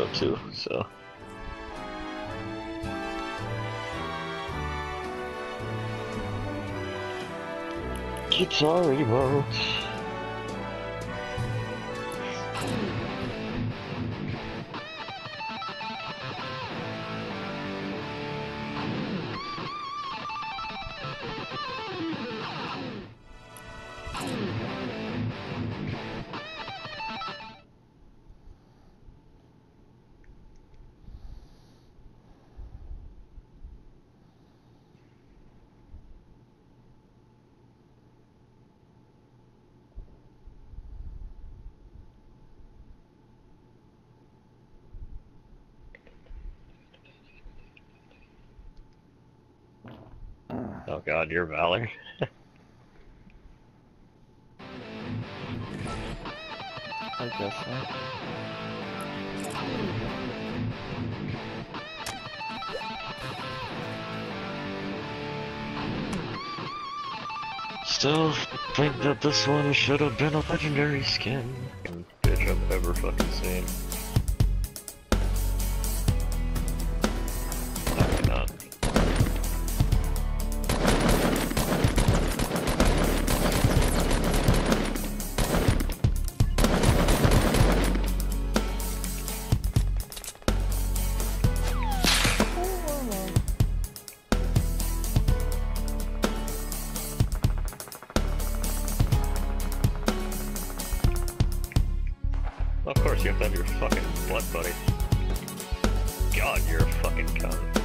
though too, so. Guitar emotes. Oh god, you're Valor. I guess so. Still think that this one should have been a legendary skin. Bitch I've ever fucking seen. You have to have your fucking blood buddy. God, you're a fucking cunt.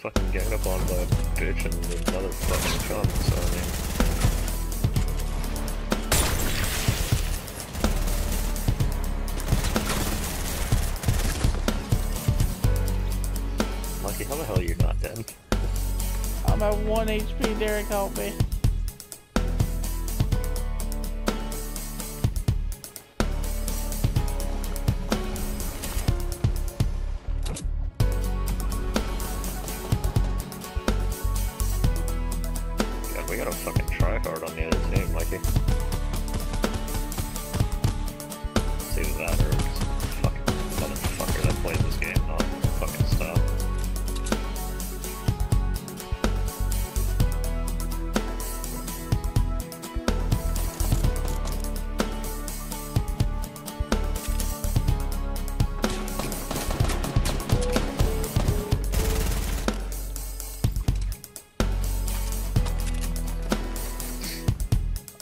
Fucking getting up on by a bitch and another fucking cunt, so I mean. Lucky, how the hell are you not dead? I'm at 1 HP, Derek, help me.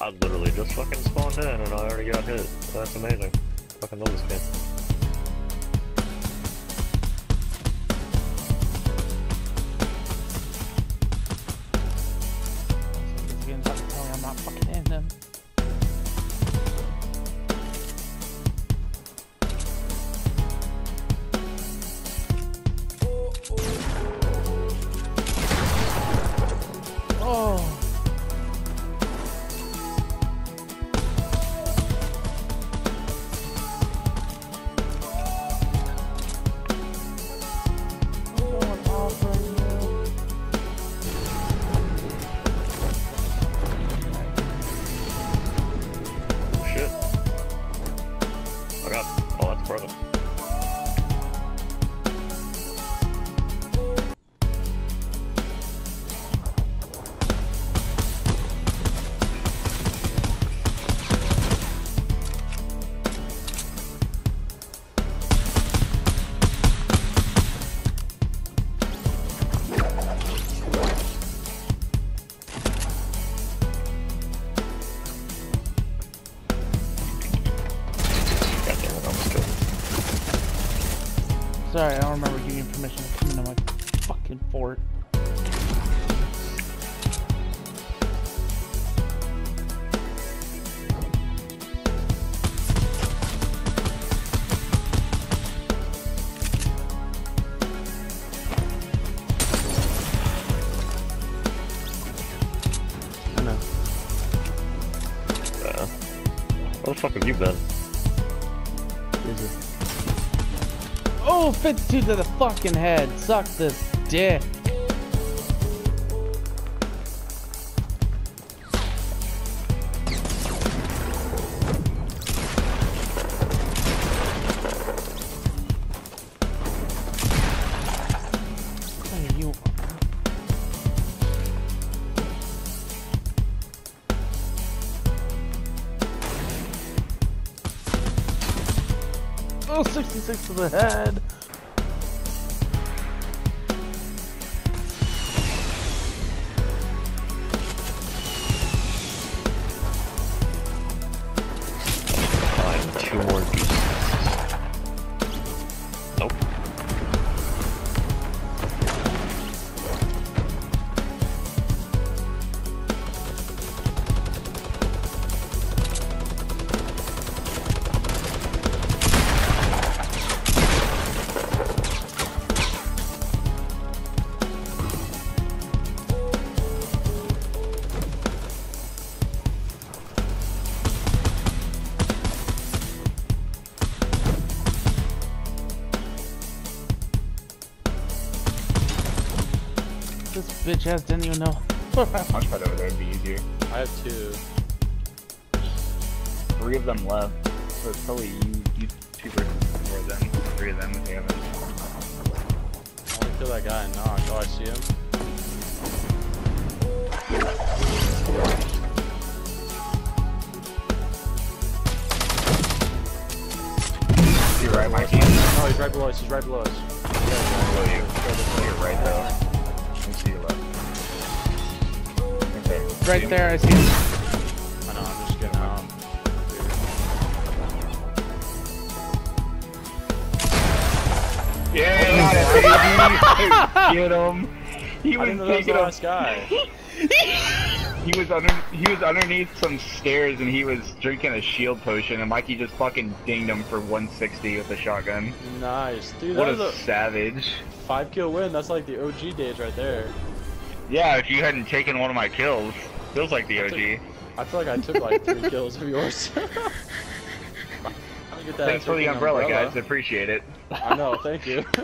I literally just fucking spawned in and I already got hit. That's amazing. Fucking love this game. Me oh, I'm not fucking in them. Sorry, I don't remember giving permission to come into my fucking fort. I know. Uh, Where the fuck have you been? Oh, 52 to the fucking head. Suck this dick. Oh, 66 to the head. This bitch ass didn't even know. Launch pad over there would be easier. I have two. Three of them left, so it's probably you, you two versus four of them. Three of them if they haven't. I only kill that guy and knock. Oh, I see him. You're right, Mikey. Oh, he's right below us. He's right below us. Below you. You're right though. I Okay. Right there, I see him. I know. I'm just getting out. Yeah, oh baby! Get him! He was didn't know that was the taking him. last guy. He was under. He was underneath some stairs and he was drinking a shield potion and Mikey just fucking dinged him for 160 with a shotgun. Nice, dude. What That a was a savage! five kill win. That's like the OG days right there. Yeah, if you hadn't taken one of my kills, feels like the I took- OG. I feel like I took like three kills of yours. Look at that Thanks for the freaking umbrella, guys. Appreciate it. I know. Thank you.